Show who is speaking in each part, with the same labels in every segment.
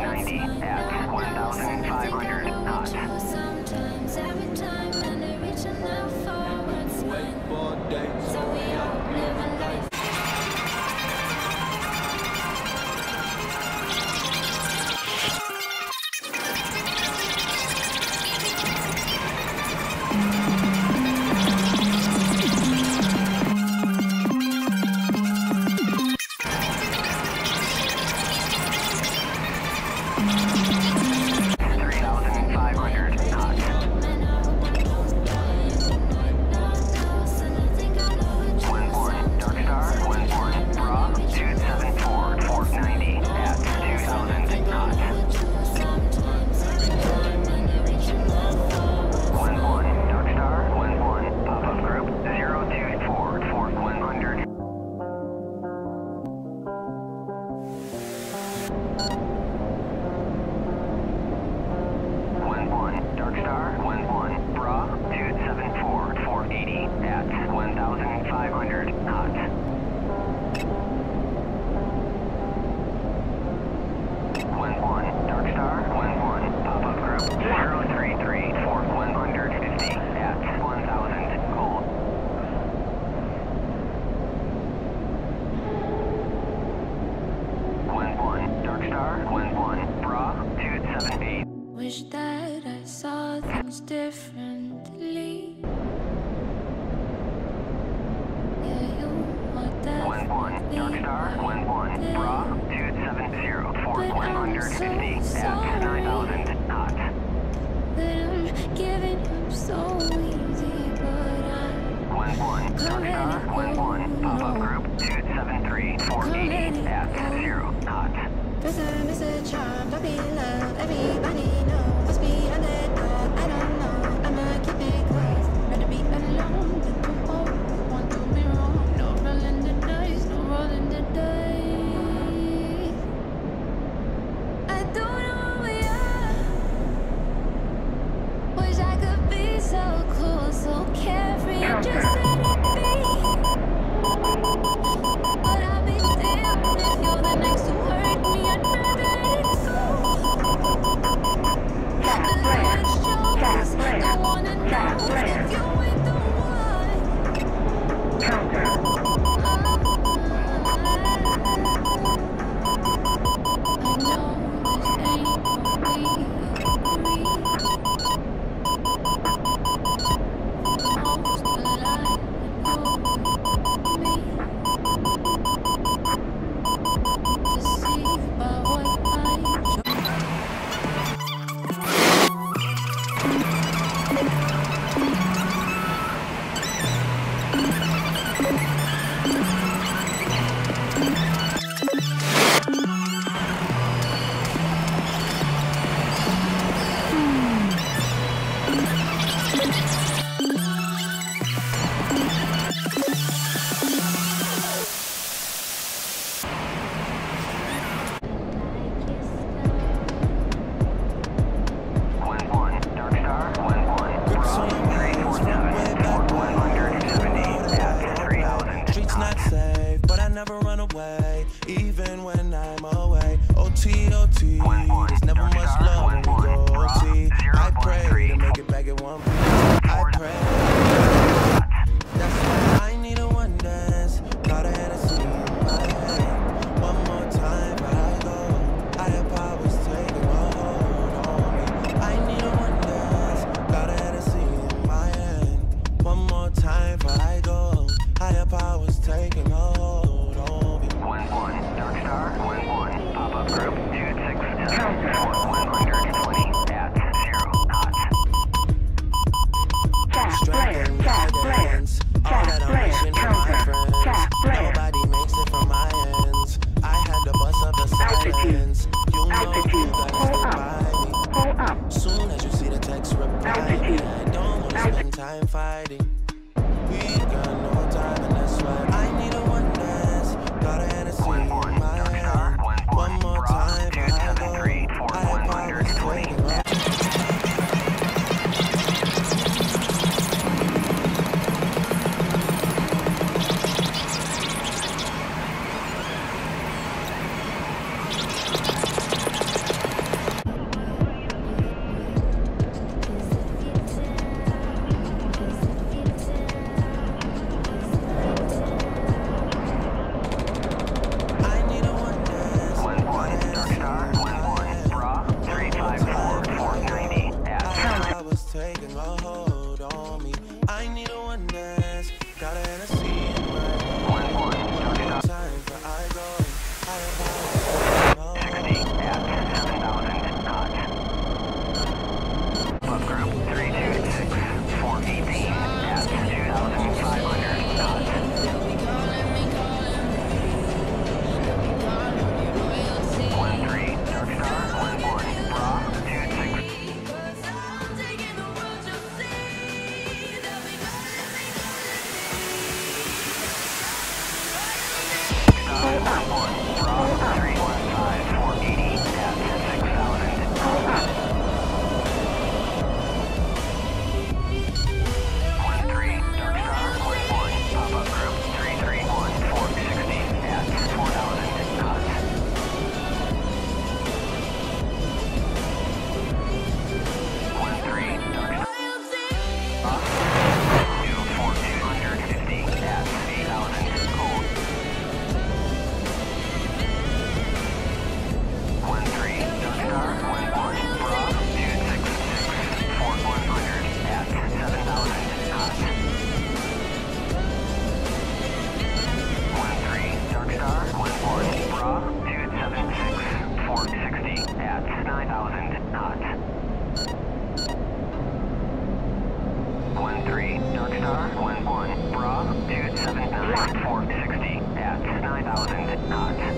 Speaker 1: 90 at Bra One one, Northstar, one one, pop-up group 273, 480 at 0 knots. There's
Speaker 2: a message from Puppy Love, everybody.
Speaker 3: way, even when I'm away. O T
Speaker 1: O T,
Speaker 3: there's never much love.
Speaker 1: One one, Bra, two seven nine, four sixty at nine thousand knots.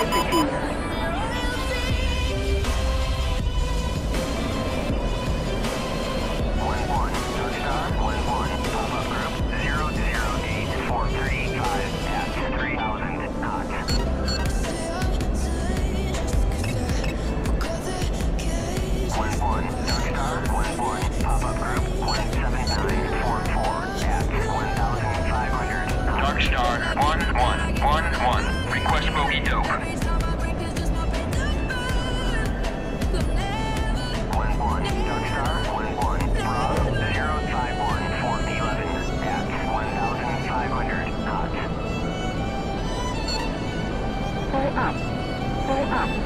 Speaker 1: altitude.
Speaker 4: 哈哈。